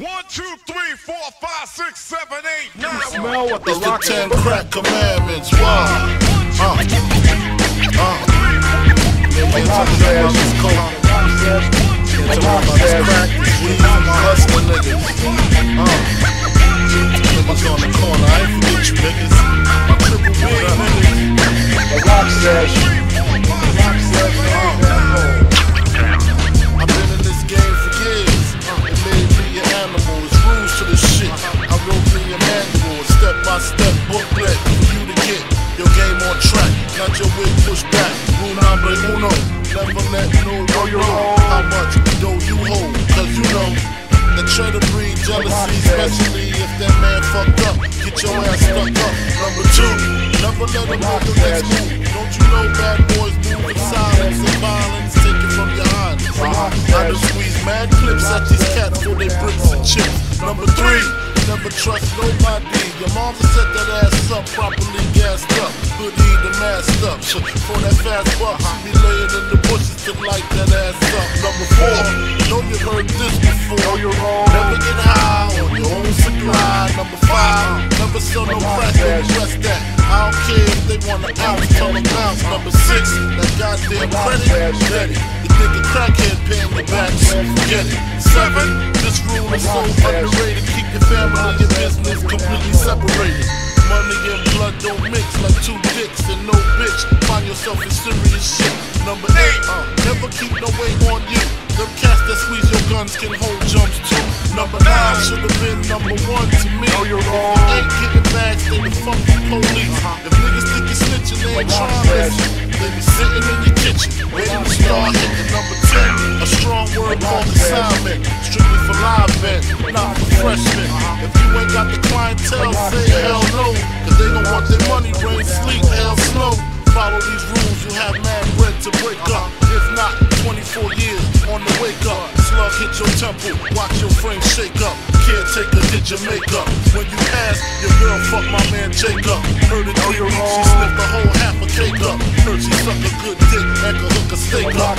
One, two, three, four, five, six, seven, eight, nine. Smell what the It's the rock ten crack commandments. Wow. Uh. Uh. Yeah, we ain't talking about this coke. We step booklet for you to get your game on track. Not your wig pushed back. Rule number uno. Never let no know how much dough you hold. Cause you know that try to breed jealousy, especially if that man fucked up. Get your ass stuck up. Number two, never let him know the next move. Don't you know bad boys move in silence and violence? Take it from your eyes. I done squeeze mad clips at these cats for they bricks and chips. Number three, never trust nobody. Your mama set that ass up, properly gassed up, hoodie the masked up. For that fast buck, be laying in the bushes to light that ass up. Number four, know you heard this before. Know you're wrong. Never get high on your own supply. Number five, never sell no crack the rest that. I don't care if they wanna ounce, tell them bounce. Number six, that goddamn credit, get it. The nigga crackhead paying the back, so forget it. Seven, this rule is so underrated. Keep your family and your business completely separated. Money and blood don't mix like two dicks and no bitch. Find yourself in serious shit. Number eight, uh, never keep no weight on you. Them cats that squeeze your guns can hold jumps too. Number nine should have been number one to me. If you ain't getting back, stay the fuck with police. If niggas think you're snitching, they ain't trying to. They be sitting in your kitchen, waiting to start hitting number 10. A strong word called freshmen. If you ain't got the clientele, say hell no. Cause they gon' want their money, rain, sleet, hell, snow. Follow these rules, you have mad bread to break up. If not, 24 years on the wake up. Slug hit your temple, watch your frame shake up. Caretaker did your makeup. When you pass, your girl fuck my man Jacob. Heard it three weeks, she sniffed the whole half a cake up. Heard she suck a good dick and could hook a steak up.